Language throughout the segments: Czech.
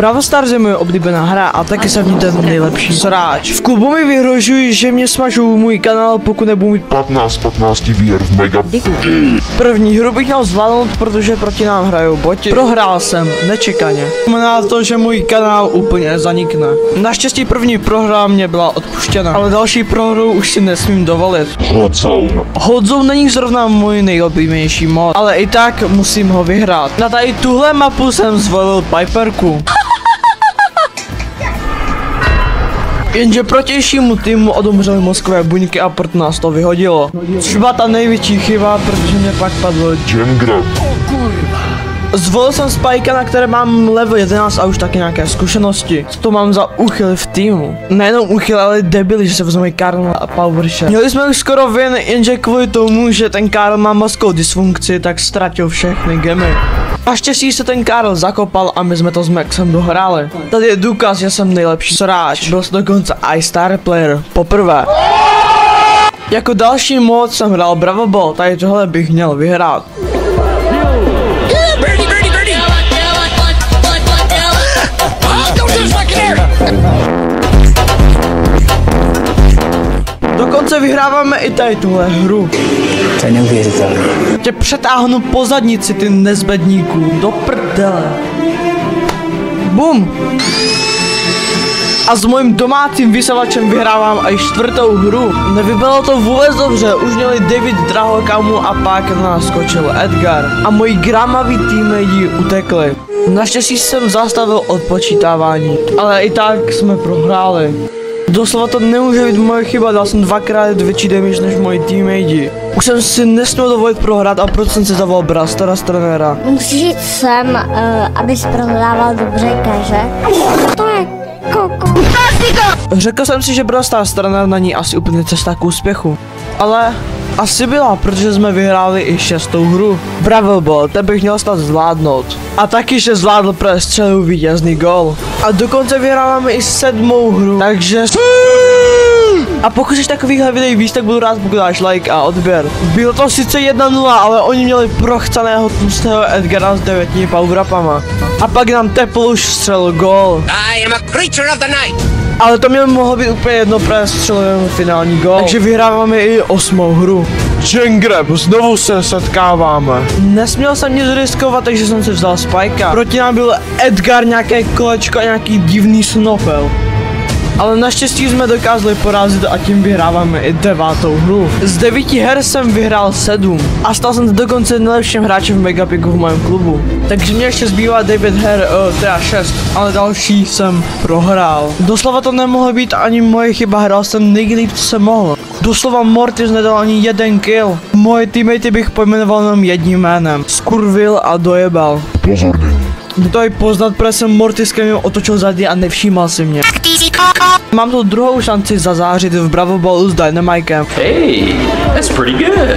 Bravo Stars je moje oblíbená hra a taky jsem v ní ten nejlepší sráč. V klubu mi vyhrožují, že mě smažou můj kanál, pokud nebudu mít 15 15 výher v mega První hru bych měl zvládnout, protože proti nám hrajou boti. Prohrál jsem, nečekaně. Znamená to, že můj kanál úplně zanikne. Naštěstí první prohra mě byla odpuštěna, ale další prohru už si nesmím dovolit. Hodzone. Hodzone není zrovna můj nejoblíbenější mod, ale i tak musím ho vyhrát. Na tady tuhle mapu jsem zvolil Piperku. Jenže protějšímu týmu odumřely mozkové buňky a proto nás to vyhodilo. Což byla ta největší chyba, protože mě pak padlo Gem grab. Zvolil jsem Spikea, na které mám level 11 a už taky nějaké zkušenosti. Co to mám za úchyl v týmu? Nejenom úchyl, ale debili, že se vezmou Karl a Power Share. Měli jsme už skoro win, jenže kvůli tomu, že ten Karl má mozkovou dysfunkci, tak ztratil všechny gemy. Naštěstí se ten Karl zakopal a my jsme to s Maxem dohráli. Tady je důkaz, že jsem nejlepší sráč. Byl jsem dokonce i star player. Poprvé. Jako další mod jsem hrál Bravo Ball, tady tohle bych měl vyhrát. Birdie, birdie, birdie. Dokonce vyhráváme i tady tuhle hru. To je neuvěřitelné. Tě přetáhnu po zadnici, ty nezbedníků. Do prdele. Bum. A s mojím domácím vysavačem vyhrávám i čtvrtou hru. Nevypadalo to vůbec dobře, už měli David Drahokamu a pak na nás skočil Edgar. A moji gramaví týmy utekli. Naštěstí jsem zastavil odpočítávání, ale i tak jsme prohráli. Doslova to nemůže být moje chyba, dal jsem dvakrát větší damage než moji teammate. Už jsem si nesměl dovolit prohrát a proto jsem si zavolal Brastara z trenéra. Musíš jít sem, uh, abys prohrával dobře keře. To je koko. Řekl jsem si, že Brastar z trenér na ní asi úplně cesta k úspěchu. Ale asi byla, protože jsme vyhráli i šestou hru. Bravo Ball, ten bych měl snad zvládnout. A taky, že zvládl přestřelu vítězný gol. A dokonce vyhráváme i sedmou hru, takže... A pokud jsi takovýhle videí víc, tak budu rád, pokud dáš like a odběr. Bylo to sice 1-0, ale oni měli prochcaného tlustého Edgara s devětní powerupama. A pak nám Tepl už vstřelil gol. I am a creature of the night. Ale to mě mohlo být úplně jedno, protože střelujeme finální gol. Takže vyhráváme i osmou hru. Jengrab, znovu se setkáváme. Nesměl jsem nic riskovat, takže jsem si vzal Spikea. Proti nám byl Edgar, nějaké kolečko a nějaký divný snopel. Ale naštěstí jsme dokázali porazit a tím vyhráváme i devátou hru. Z devíti her jsem vyhrál sedm a stal jsem se dokonce nejlepším hráčem v Megapiku v mém klubu. Takže mě ještě zbývá David her, uh, teda 6, ale další jsem prohrál. Doslova to nemohlo být ani moje chyba, hrál jsem nejlíp, co jsem mohl. Doslova Mortis nedal ani jeden kill. Moje teammate bych pojmenoval jenom jedním jménem. Skurvil a dojebal. Pozorný. Jde to i poznat, protože jsem Mortiskem otočil zadní a nevšímal si mě. Mám tu druhou šanci zazářit v Bravo Ballu s Dynamikem. Hey, that's pretty good.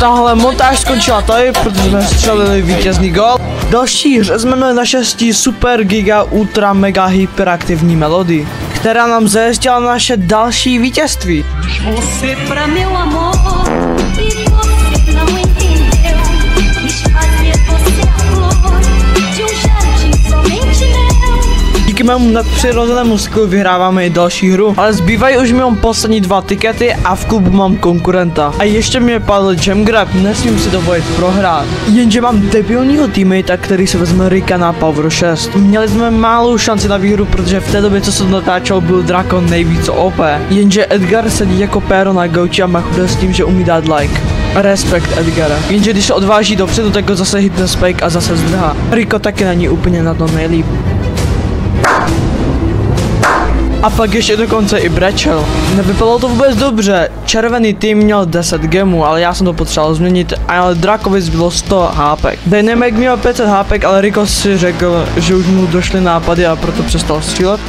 Tahle montáž skončila tady, protože jsme střelili vítězný gol. Další hře jsme měli na šestí Super Giga Ultra Mega Hyperaktivní melody, která nám zajistila naše další vítězství. Você pra meu amor Díky mému nadpřirozenému skillu vyhráváme i další hru, ale zbývají už mi poslední dva tikety a v klubu mám konkurenta. A ještě mě padl Jam Grab, nesmím si dovolit prohrát. Jenže mám debilního teammate, který se vezme Rika na Power 6. Měli jsme malou šanci na výhru, protože v té době, co jsem natáčel, byl Drakon nejvíc OP. Jenže Edgar sedí jako péro na gauči a machuje s tím, že umí dát like. Respekt Edgara. Jenže když se odváží dopředu, tak ho zase hitne Spike a zase zdrhá. Rico taky není úplně na to nejlíp. A pak ještě dokonce i brečel. Nevypadalo to vůbec dobře. Červený tým měl 10 gemů, ale já jsem to potřeboval změnit, ale Drakovi zbylo 100 hápek. Dynamic měl 500 hápek, ale Rico si řekl, že už mu došly nápady a proto přestal střílet.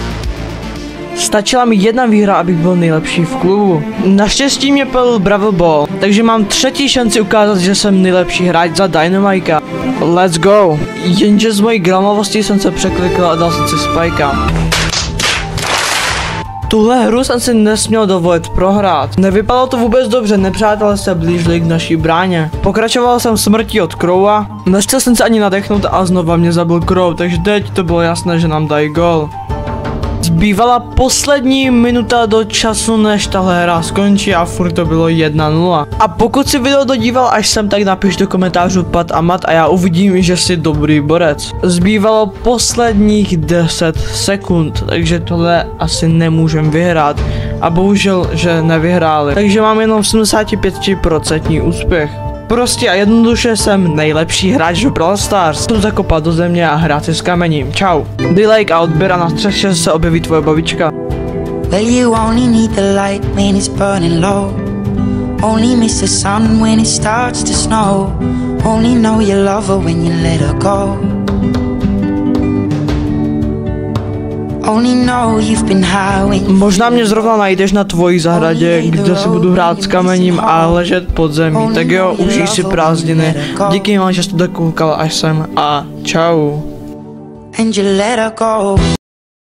Stačila mi jedna výhra, abych byl nejlepší v klubu. Naštěstí mě pel Bravo Ball, takže mám třetí šanci ukázat, že jsem nejlepší hráč za Dynamika. Let's go. Jenže z mojí gramavosti jsem se překlikl a dal jsem si Spikea. Tuhle hru jsem si nesměl dovolit prohrát. Nevypadalo to vůbec dobře, nepřátelé se blížili k naší bráně. Pokračoval jsem smrtí od Crowa, nechtěl jsem se ani nadechnout a znova mě zabil Crow, takže teď to bylo jasné, že nám dají gol. Zbývala poslední minuta do času, než tahle hra skončí a furt to bylo 1-0. A pokud si video dodíval až sem, tak napiš do komentářů pat a mat a já uvidím, že jsi dobrý borec. Zbývalo posledních 10 sekund, takže tohle asi nemůžem vyhrát. A bohužel, že nevyhráli. Takže mám jenom 75% úspěch. Prostě a jednoduše jsem nejlepší hráč v Brawl Stars. Jdu zakopat do země a hrát si s kamením. Čau. Dej like a odběr a na střeše se objeví tvoje babička. Well, you only need the light when it's burning low. Only miss the sun when it starts to snow. Only know you love her when you let her go. Možná mě zrovna najdeš na tvojí zahradě, kde si budu hrát s kamením a ležet pod zemí. Tak jo, užij si prázdniny. Díky vám, že jste dokoukal až sem a čau.